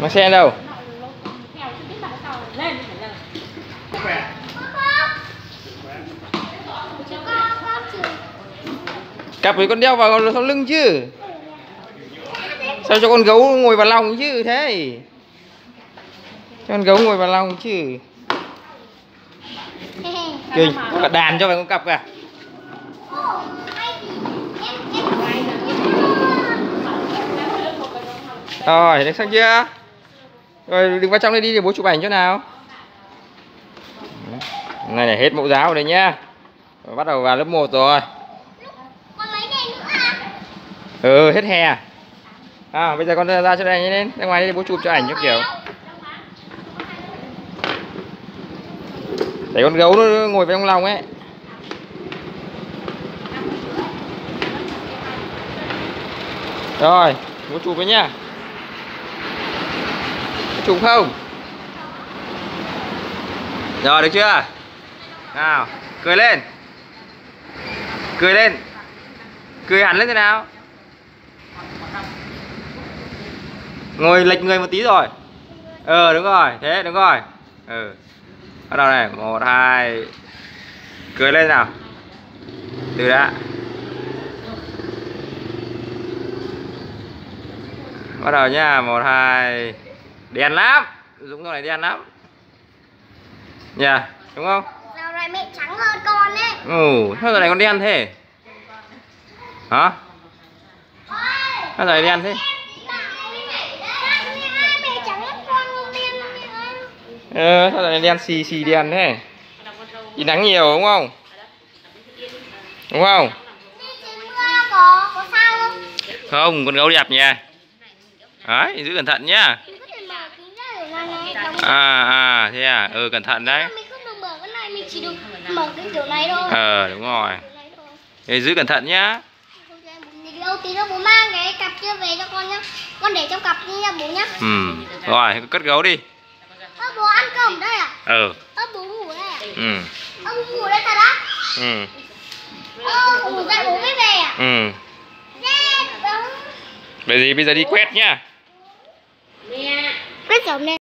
mang xe đâu? Cặp với con đeo vào sau lưng chứ? Sao cho con gấu ngồi vào lòng chứ thế? Cho con gấu ngồi vào lòng chứ? Kinh có đàn cho phải con cặp cả rồi đứng sang chưa rồi, đừng vào trong đây đi để bố chụp ảnh cho nào. Này là hết mẫu giáo rồi đấy nhá. Rồi, bắt đầu vào lớp 1 rồi. Ừ hết hè. À bây giờ con ra cho đây lên. Ra ngoài đi bố chụp cho ảnh cho kiểu. Để con gấu nó ngồi vào trong lòng ấy. Rồi, bố chụp với nhá chụp không? Rồi, được chưa? Nào, cười lên. Cười lên. Cười hẳn lên thế nào? Ngồi lệch người một tí rồi. Ờ đúng rồi, thế, đúng rồi. Ừ. Bắt đầu này, một, hai. Cười lên nào. Từ đã. Bắt đầu nha một, hai đèn lắm. Dũng con này đen lắm. Nha đúng không? Dạo này mẹ trắng hơn con ấy. Ừ sao giờ này con đen thế? Hả? Sao giờ này đen thế? Ờ sao giờ này đen xì xì đen thế? Đi nắng nhiều đúng không? Đúng không? Mưa có có sao không? không con gấu đẹp nha. Đấy giữ cẩn thận nhá à à thế à? Ừ cẩn thận đấy. Mình không được mở cái này, mình chỉ được mở cái kiểu này thôi. Ờ đúng rồi. Thế giữ cẩn thận nhá. Lâu tí nữa bố mang cái cặp kia về cho con nhá Con để trong cặp nha bố nhá ừ rồi cất gấu đi. Ơ bố ăn cơm đây à? ừ. Ơ bố ngủ đây à? ừ. Ơ bố ngủ đây thật á? ừ. Ơ ngủ dậy bố mới về à? ừ. Vậy gì bây giờ đi quét nhá. Quét giống này